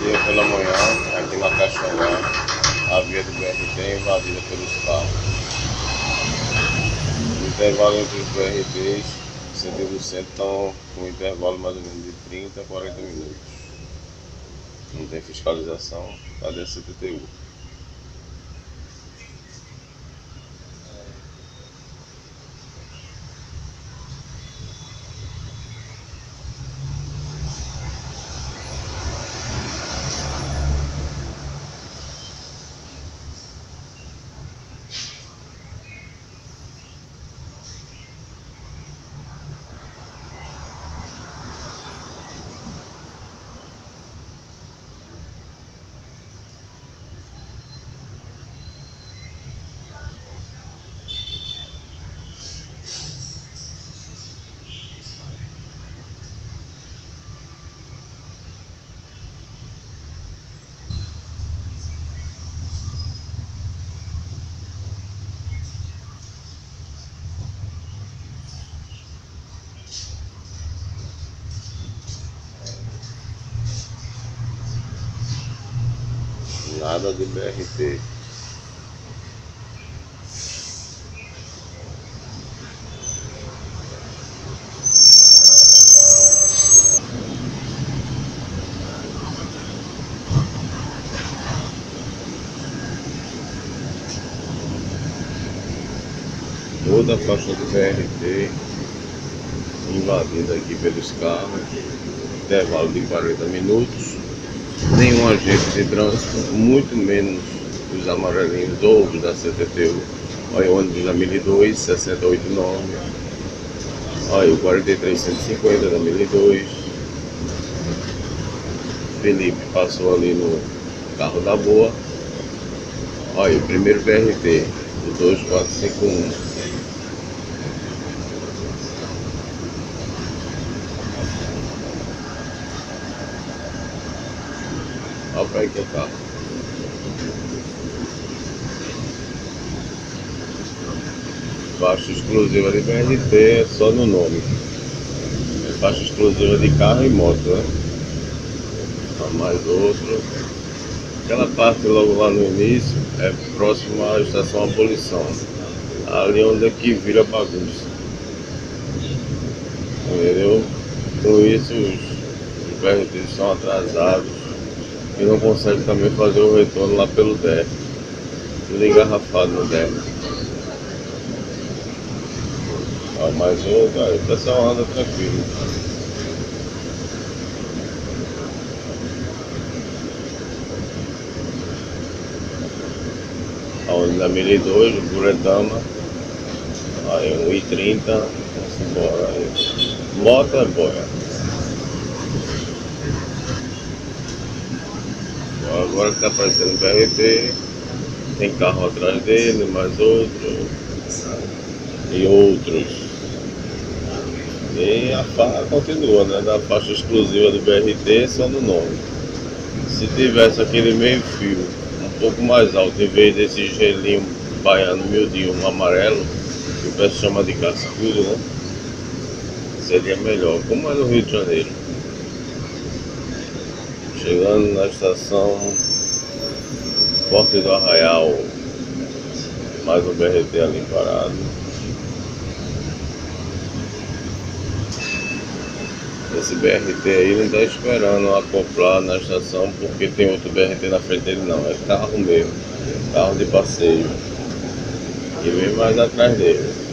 dia pela manhã, aqui na Caxangá, a via do BRT é invadida pelos carros. O intervalo entre os BRTs, sentido centro, estão com um intervalo mais ou menos de 30 a 40 minutos. Não tem fiscalização, cadê a CTTU? Nada de BRT. Toda a faixa do BRT invadida aqui pelos carros, intervalo de 40 minutos nenhum agente de trânsito, muito menos os amarelinhos ou os da CTTU. Olha o ônibus da 1002, 689. Olha o 43150 da 1002. Felipe passou ali no carro da boa. Olha o primeiro BRT, o 2451. Olha pra aí que carro. Faixa exclusiva de BRT é só no nome. É faixa exclusiva de carro e moto, né? mais outro. Aquela parte logo lá no início é próximo à estação Abolição. Ali onde é que vira bagunça. Entendeu? Com isso os, os são atrasados e não consegue também fazer o retorno lá pelo DER. Tudo engarrafado no DER. Ó, mais outro, aí o pessoal anda tranquilo. Onde na 1002, o Buretama, aí 1,30, vamos embora aí. Moto é boia. Agora que está aparecendo BRT, tem carro atrás dele, mais outro e outros. E a faixa continua, né? Da faixa exclusiva do BRT só no nome. Se tivesse aquele meio fio um pouco mais alto, em vez desse gelinho baiano miudinho, um amarelo, que o pessoal chama de cascudo, né? Seria melhor, como é no Rio de Janeiro. Chegando na estação Forte do Arraial, mais um BRT ali parado. Esse BRT aí não está esperando acoplar na estação porque tem outro BRT na frente dele não, é carro mesmo, carro de passeio. E vem mais atrás dele.